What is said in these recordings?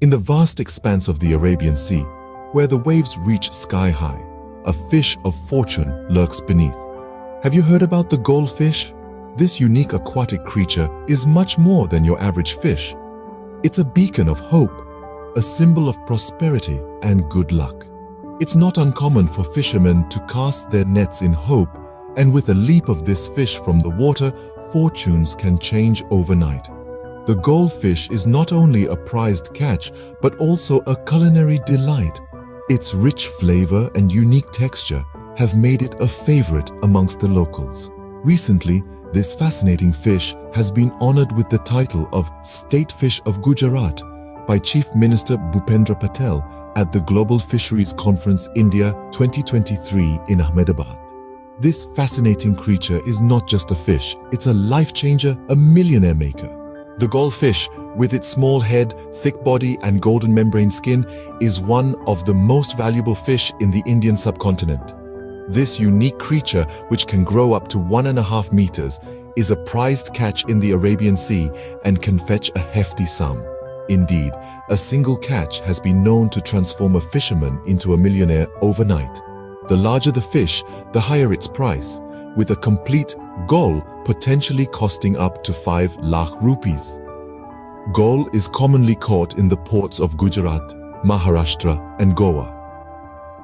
In the vast expanse of the Arabian Sea, where the waves reach sky high, a fish of fortune lurks beneath. Have you heard about the ghol fish? This unique aquatic creature is much more than your average fish. It's a beacon of hope, a symbol of prosperity and good luck. It's not uncommon for fishermen to cast their nets in hope, and with a leap of this fish from the water, fortunes can change overnight. The ghol fish is not only a prized catch, but also a culinary delight. Its rich flavor and unique texture have made it a favorite amongst the locals. Recently, this fascinating fish has been honored with the title of State Fish of Gujarat by Chief Minister Bhupendra Patel at the Global Fisheries Conference India 2023 in Ahmedabad. This fascinating creature is not just a fish, it's a life changer, a millionaire maker. The ghol fish, with its small head, thick body and golden membrane skin, is one of the most valuable fish in the Indian subcontinent. This unique creature, which can grow up to one and a half meters, is a prized catch in the Arabian Sea and can fetch a hefty sum. Indeed, a single catch has been known to transform a fisherman into a millionaire overnight. The larger the fish, the higher its price, with a complete ghol potentially costing up to 5 lakh rupees. Ghol is commonly caught in the ports of Gujarat, Maharashtra and Goa.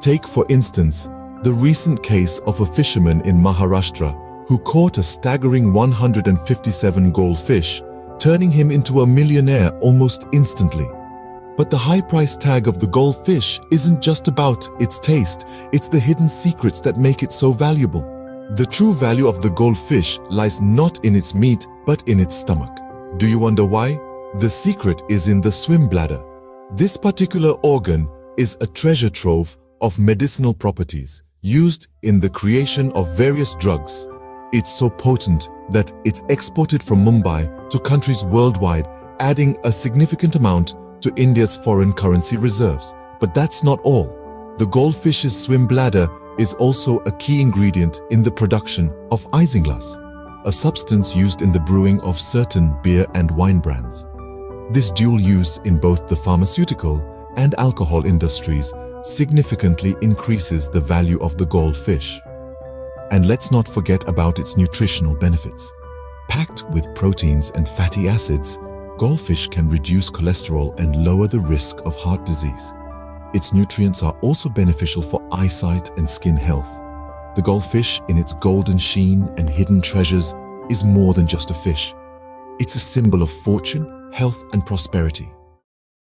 Take, for instance, the recent case of a fisherman in Maharashtra who caught a staggering 157 ghol fish turning him into a millionaire almost instantly. But the high price tag of the ghol fish isn't just about its taste, it's the hidden secrets that make it so valuable. The true value of the ghol fish lies not in its meat, but in its stomach. Do you wonder why? The secret is in the swim bladder. This particular organ is a treasure trove of medicinal properties used in the creation of various drugs. It's so potent that it's exported from Mumbai to countries worldwide, adding a significant amount to India's foreign currency reserves. But that's not all. The ghol fish's swim bladder is also a key ingredient in the production of isinglass, a substance used in the brewing of certain beer and wine brands. This dual use in both the pharmaceutical and alcohol industries significantly increases the value of the ghol fish. And let's not forget about its nutritional benefits. Packed with proteins and fatty acids, ghol fish can reduce cholesterol and lower the risk of heart disease. Its nutrients are also beneficial for eyesight and skin health. The ghol fish, in its golden sheen and hidden treasures, is more than just a fish. It's a symbol of fortune, health and prosperity.